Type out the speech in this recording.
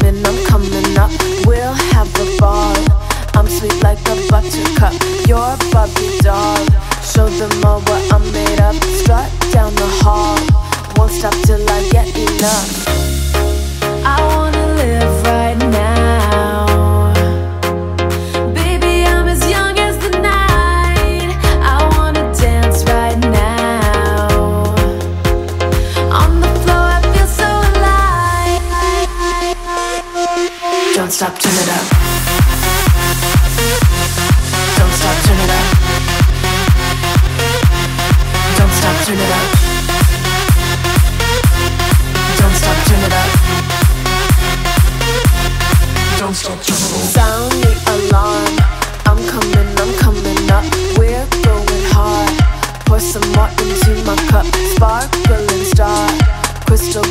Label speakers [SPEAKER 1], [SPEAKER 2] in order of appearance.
[SPEAKER 1] coming, I'm coming up. We'll have a ball. I'm sweet like a buttercup. You're a Barbie doll. Show them all what I'm made of. Strut down the hall. Won't stop till I get enough. Don't stop, turn it up. Don't stop, turn it up. Don't stop, turn it up. Don't stop, turn it up. Don't stop, turn it up. Sound the alarm. I'm coming, I'm coming up. We're going hard. Pour some more into my cup. Sparkling star. Crystal